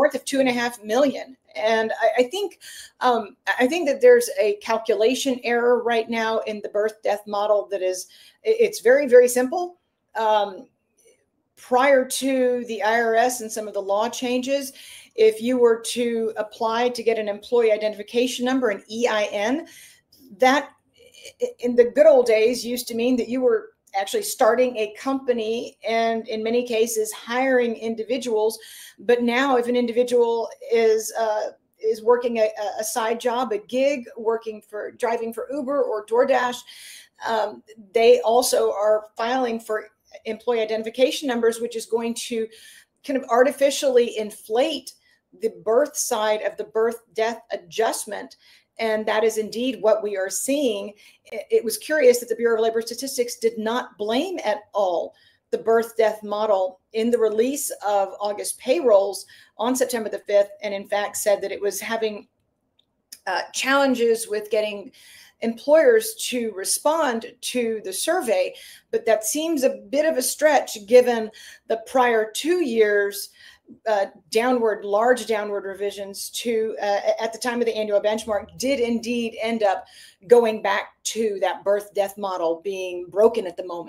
north of two and a half million. And I, I think um, I think that there's a calculation error right now in the birth death model that is it's very very simple. Um, prior to the IRS and some of the law changes, if you were to apply to get an employee identification number, an EIN, that in the good old days used to mean that you were actually starting a company and in many cases hiring individuals. But now if an individual is uh, is working a, a, side job a gig working for driving for uber or doordash um, they also are filing for employee identification numbers which is going to kind of artificially inflate the birth side of the birth death adjustment and that is indeed what we are seeing. It was curious that the Bureau of Labor Statistics did not blame at all the birth death model in the release of August payrolls on September the 5th, and in fact said that it was having uh, challenges with getting employers to respond to the survey. But that seems a bit of a stretch given the prior two years uh, downward, large downward revisions to uh, at the time of the annual benchmark did indeed end up going back to that birth death model being broken at the moment.